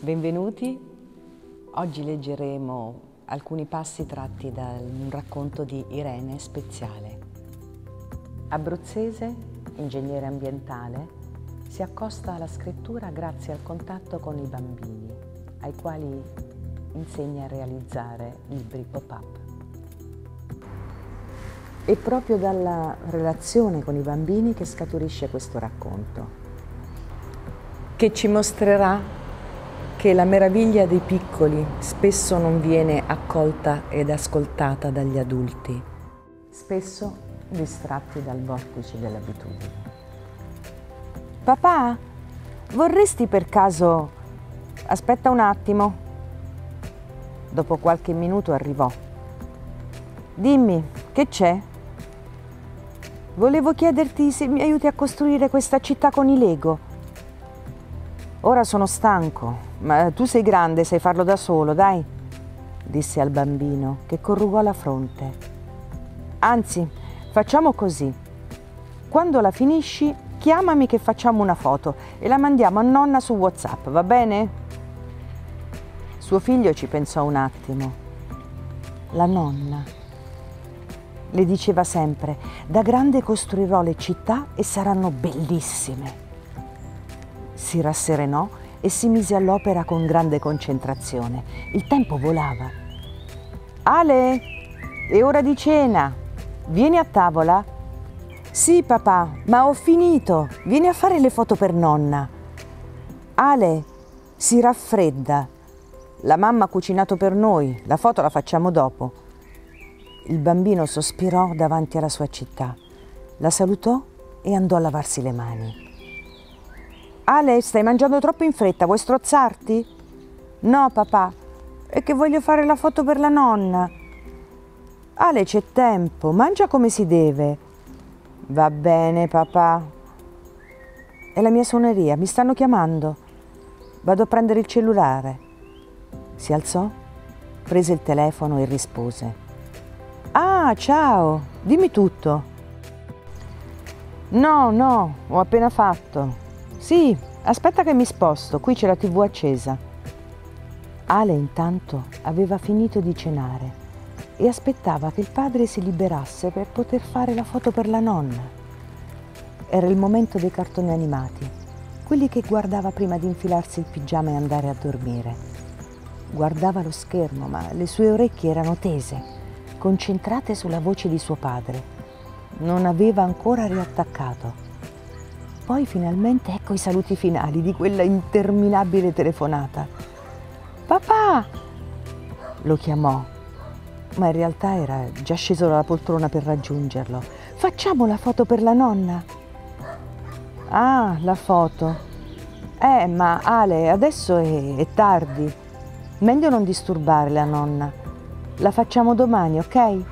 Benvenuti. Oggi leggeremo alcuni passi tratti da un racconto di Irene Speziale. Abruzzese, ingegnere ambientale, si accosta alla scrittura grazie al contatto con i bambini, ai quali insegna a realizzare libri pop-up. È proprio dalla relazione con i bambini che scaturisce questo racconto, che ci mostrerà che la meraviglia dei piccoli spesso non viene accolta ed ascoltata dagli adulti, spesso distratti dal vortice dell'abitudine. Papà, vorresti per caso... Aspetta un attimo. Dopo qualche minuto arrivò. Dimmi, che c'è? Volevo chiederti se mi aiuti a costruire questa città con i Lego. Ora sono stanco, ma tu sei grande, sai farlo da solo, dai, disse al bambino che corrugò la fronte. Anzi, facciamo così. Quando la finisci, chiamami che facciamo una foto e la mandiamo a nonna su WhatsApp, va bene? Suo figlio ci pensò un attimo. La nonna le diceva sempre, da grande costruirò le città e saranno bellissime. Si rasserenò e si mise all'opera con grande concentrazione. Il tempo volava. Ale, è ora di cena. Vieni a tavola? Sì, papà, ma ho finito. Vieni a fare le foto per nonna. Ale, si raffredda. La mamma ha cucinato per noi, la foto la facciamo dopo. Il bambino sospirò davanti alla sua città, la salutò e andò a lavarsi le mani. Ale, stai mangiando troppo in fretta, vuoi strozzarti? No, papà, è che voglio fare la foto per la nonna. Ale, c'è tempo, mangia come si deve. Va bene, papà. È la mia suoneria, mi stanno chiamando. Vado a prendere il cellulare. Si alzò, prese il telefono e rispose. Ah, ciao, dimmi tutto. No, no, ho appena fatto. Sì, aspetta che mi sposto, qui c'è la tv accesa. Ale intanto aveva finito di cenare e aspettava che il padre si liberasse per poter fare la foto per la nonna. Era il momento dei cartoni animati, quelli che guardava prima di infilarsi il pigiama e andare a dormire. Guardava lo schermo, ma le sue orecchie erano tese concentrate sulla voce di suo padre. Non aveva ancora riattaccato. Poi finalmente ecco i saluti finali di quella interminabile telefonata. Papà! lo chiamò, ma in realtà era già sceso dalla poltrona per raggiungerlo. Facciamo la foto per la nonna? Ah, la foto. Eh, ma Ale, adesso è, è tardi. Meglio non disturbare la nonna. La facciamo domani, ok?